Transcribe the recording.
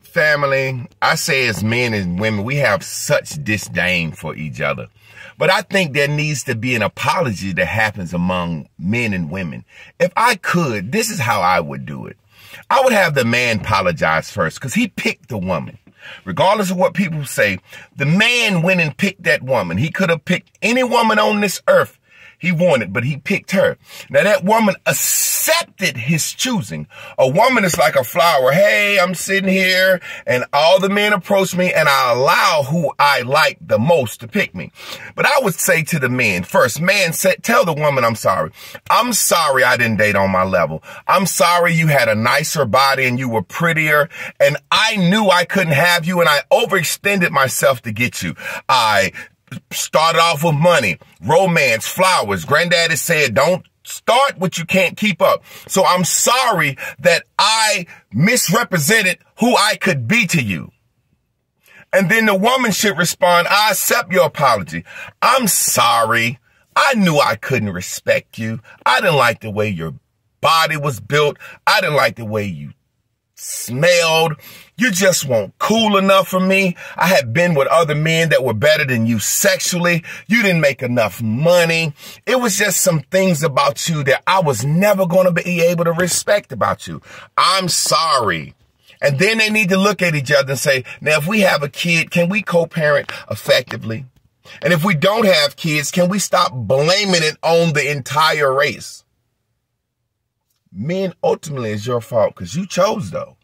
family, I say as men and women, we have such disdain for each other. But I think there needs to be an apology that happens among men and women. If I could, this is how I would do it. I would have the man apologize first because he picked the woman. Regardless of what people say, the man went and picked that woman. He could have picked any woman on this earth he wanted, but he picked her. Now that woman accepted his choosing. A woman is like a flower. Hey, I'm sitting here and all the men approach me and I allow who I like the most to pick me. But I would say to the men first, man, say, tell the woman I'm sorry. I'm sorry I didn't date on my level. I'm sorry you had a nicer body and you were prettier and I knew I couldn't have you and I overextended myself to get you. I started off with money, romance, flowers. Granddaddy said, don't start what you can't keep up. So I'm sorry that I misrepresented who I could be to you. And then the woman should respond, I accept your apology. I'm sorry. I knew I couldn't respect you. I didn't like the way your body was built. I didn't like the way you smelled. You just weren't cool enough for me. I had been with other men that were better than you sexually. You didn't make enough money. It was just some things about you that I was never going to be able to respect about you. I'm sorry. And then they need to look at each other and say, now, if we have a kid, can we co-parent effectively? And if we don't have kids, can we stop blaming it on the entire race? Men ultimately is your fault because you chose though.